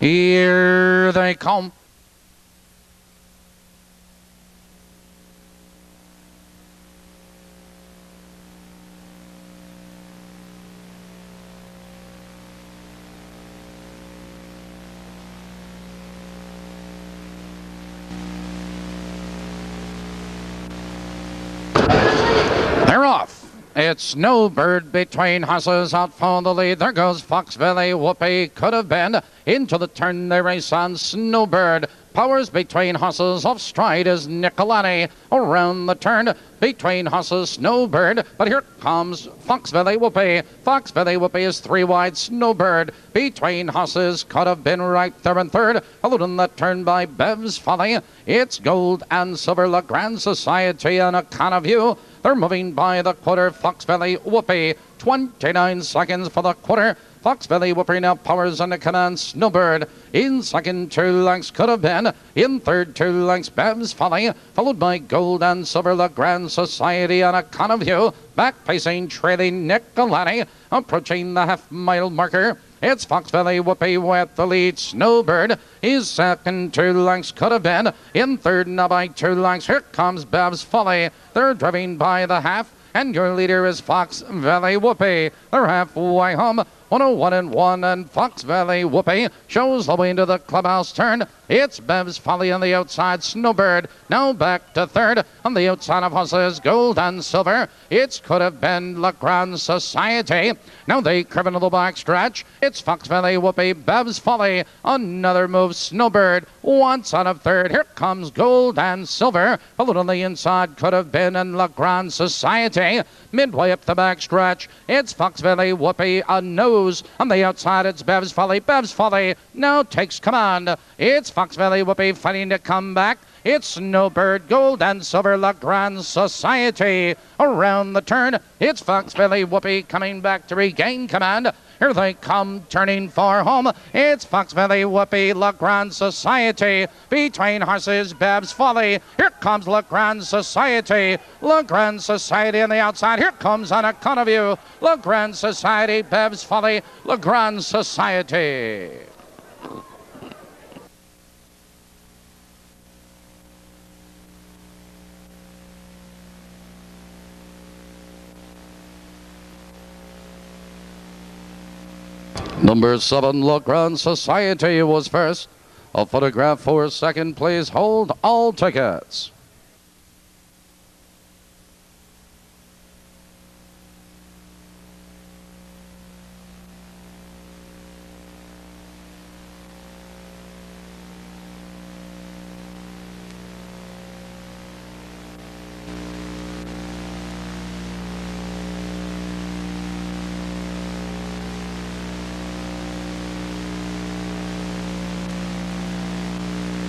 Here they come. They're off. It's Snowbird between horses out for the lead. There goes Fox Valley. Whoopee could have been into the turn. They race on Snowbird. Powers between horses off stride is Nicolani around the turn between horses Snowbird. But here comes Fox Valley Whoopee. Fox Valley Whoopee is three wide. Snowbird between horses could have been right there and third. Followed in the turn by Bev's Folly. It's Gold and Silver La Grand Society and a kind of view. They're moving by the quarter. Fox Valley Whoopee. 29 seconds for the quarter. Fox Valley Whoopee now powers under command. Snowbird in second, two lengths could have been. In third, two lengths Bev's Folly, followed by Gold and Silver La Grand Society on a con of view. Back pacing, trailing Nicolani, approaching the half mile marker. It's Fox Valley Whoopee with the lead. Snowbird is second, two lengths could have been. In third, now by two lengths. Here comes Bev's Folly. They're driving by the half. And your leader is Fox Valley Whoopee. They're halfway home. 101 and 1 and Fox Valley Whoopee shows the way into the clubhouse turn. It's Bev's Folly on the outside. Snowbird now back to third. On the outside of horses, gold and silver. It could have been La Grande Society. Now they curve into the back stretch. It's Fox Valley Whoopee, Bev's Folly. Another move, Snowbird. Once out of third. Here comes gold and silver. Followed on the inside could have been in La Grande Society. Midway up the back stretch, it's Fox Valley Whoopee, a nose. On the outside, it's Bev's Folly. Bev's Folly now takes command. It's Fox Valley Whoopee fighting to come back. It's Snowbird, Gold and Silver, La Grande Society. Around the turn, it's Fox Valley Whoopee coming back to regain command. Here they come, turning for home. It's Fox Valley Whoopee, La Grande Society. Between horses, Bev's Folly. Here comes La Grande Society. La Grande Society on the outside. Here comes on a con of you. La Grande Society, Bev's Folly, La Grande Society. Number seven, Grande Society was first. A photograph for second. Please hold all tickets.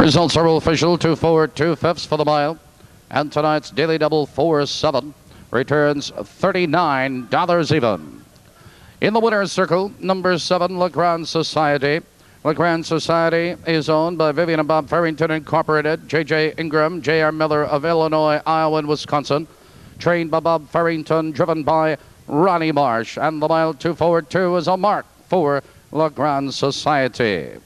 Results are official. Two forward, two fifths for the mile. And tonight's daily double four seven returns $39 even. In the winner's circle, number seven, La Grande Society. La Grande Society is owned by Vivian and Bob Farrington Incorporated, J.J. Ingram, J.R. Miller of Illinois, Iowa, and Wisconsin. Trained by Bob Farrington, driven by Ronnie Marsh. And the mile two forward two is a mark for La Grande Society.